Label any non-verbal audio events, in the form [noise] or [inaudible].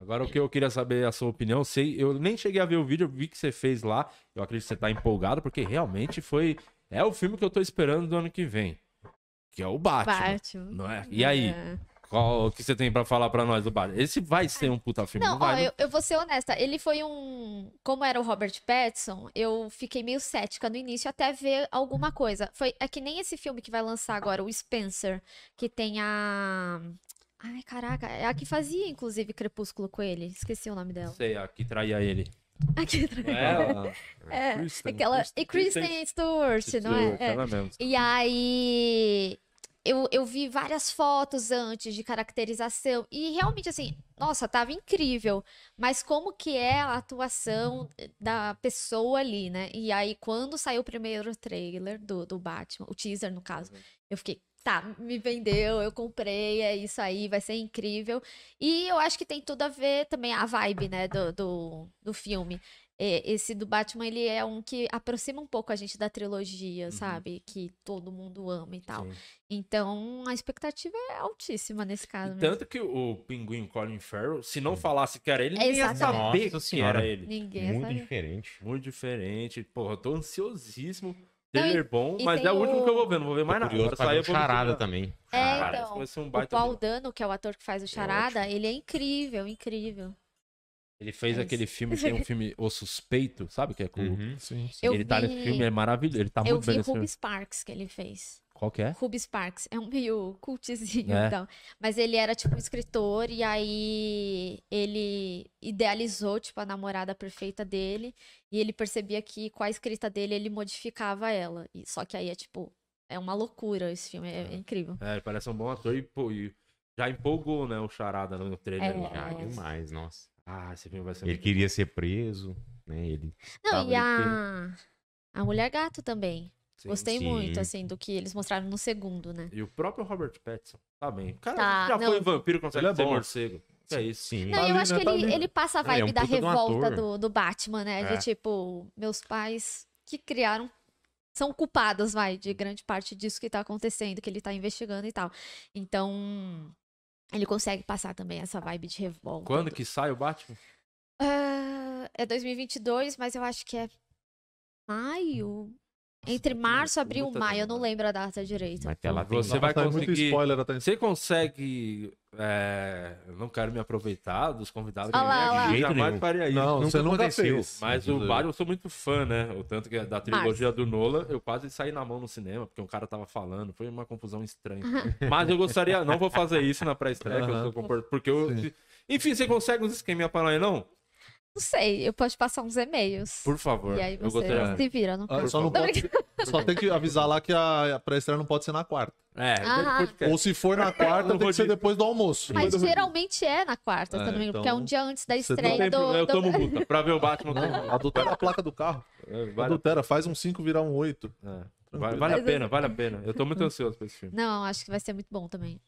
Agora o que eu queria saber a sua opinião, sei, eu nem cheguei a ver o vídeo, vi que você fez lá. Eu acredito que você tá empolgado, porque realmente foi. É o filme que eu tô esperando do ano que vem. Que é o Batman. Batman. Não é? E aí? É. Qual o que você tem pra falar pra nós do Batman? Esse vai ser um puta filme, não, Não, ó, vai? né? eu, eu vou ser honesta. Ele foi um. Como era o Robert Pattinson, eu fiquei meio cética no início até ver alguma coisa. Foi é que nem esse filme que vai lançar agora, o Spencer, que tem a. Ai, caraca, é a que fazia, inclusive, Crepúsculo com ele. Esqueci o nome dela. Sei, a que traía ele. Aqui, Ela. [laughs] é, Kristen, aquela. Kristen- E Kristen Stewart, não é? É. Ela mesmo. E aí. Eu, eu vi várias fotos antes de caracterização. E realmente, assim, nossa, tava incrível. Mas como que é a atuação da pessoa ali, né? E aí, quando saiu o primeiro trailer do, do Batman, o teaser, no caso, eu fiquei. Tá, me vendeu, eu comprei, é isso aí, vai ser incrível. E eu acho que tem tudo a ver também a vibe, né, do, do, do filme. É, Esse do Batman, ele é um que aproxima um pouco a gente da trilogia, sabe? Que todo mundo ama e tal. Sim. Então, a expectativa é altíssima nesse caso E mesmo. tanto que o pinguim Colin Farrell, se não falasse que era ele, ninguém ia Exatamente. saber Nossa que senhora. era ele. Ninguém Muito sabe. diferente. Muito diferente. Porra, eu tô ansiosíssimo. Trailer bom, e mas tem é o último que eu vou o- ver, não vou ver mais nada. Curioso Agora eu o ver charada também. É, Cara, então, um O baita Paul vídeo. Dano, que é o ator que faz o Charada, ele é incrível, incrível. Ele fez É aquele filme, tem um filme O Suspeito, sabe? Que é com... Uhum. Sim, sim. Eu ele tá vi- nesse filme, é maravilhoso. Ele tá eu muito bem vi nesse Ruby. Sparks que ele fez. Qual que é? Ruby Sparks é um meio cultzinho É. e tal. Mas ele era, tipo, um escritor, e aí ele idealizou, tipo, a namorada perfeita dele. E ele percebia que com a escrita dele ele modificava ela. E, só que aí é, tipo, é uma loucura esse filme, é, é incrível. É, ele parece um bom ator e, pô, e já empolgou, né, o Charada no trailer. É. Já demais, nossa. Ah, esse filme vai ser Ele muito queria ser preso, né? Ele Não, e a, a Mulher Gato também. Sim. Gostei Sim. muito, assim, do que eles mostraram no segundo, né? E o próprio Robert Pattinson, tá bem. O cara Tá, já não. foi vampiro, consegue Ele é ser bom. morcego. É isso. sim. Não, Tá eu ali, acho né? que Tá ele, ali. ele passa a ele é vibe um da um revolta do, do Batman, né? É. De tipo, meus pais que criaram são culpados, vai, de grande parte disso que tá acontecendo, que ele tá investigando e tal. Então, ele consegue passar também essa vibe de revolta. Quando que sai o Batman? Ah, é 2022, mas eu acho que é maio. Entre março, abril, muita maio. Eu não lembro a data direito. Ter lá tem Você vai muito conseguir- spoiler até Você consegue. É... Eu não quero me aproveitar dos convidados. Olha lá, que olha lá. jeito jamais nenhum. faria isso. Não, Nunca você nunca aconteceu. fez. Mas o Batman eu sou muito fã, né? O tanto que é da trilogia do Nola, eu quase saí na mão no cinema, porque um cara tava falando, foi uma confusão estranha. Mas eu gostaria, não vou fazer isso na pré-estreia, compor- porque eu. Sim. Enfim, você consegue uns esqueminha pra nós, não? Não sei, eu posso passar uns e-mails. Por favor. E aí eu você gostaria. se vira, não Ah, só, não pode, [laughs] só tem que avisar lá que a, a pré-estreia não pode ser na quarta. É, Ah. Ou se for na quarta, tem que ser de- depois do almoço. Mas geralmente é na quarta, É, engano, porque é então, um dia antes da estreia tem do. problema, eu do- tomo multa. Pra ver o Batman. Não, [laughs] adultera a placa do carro. É, Vale, Adultera, faz um 5 virar um 8. é. Vale- vale a Mas pena, vale a pena. Eu tô muito ansioso pra esse filme. Não, acho que vai ser muito bom também.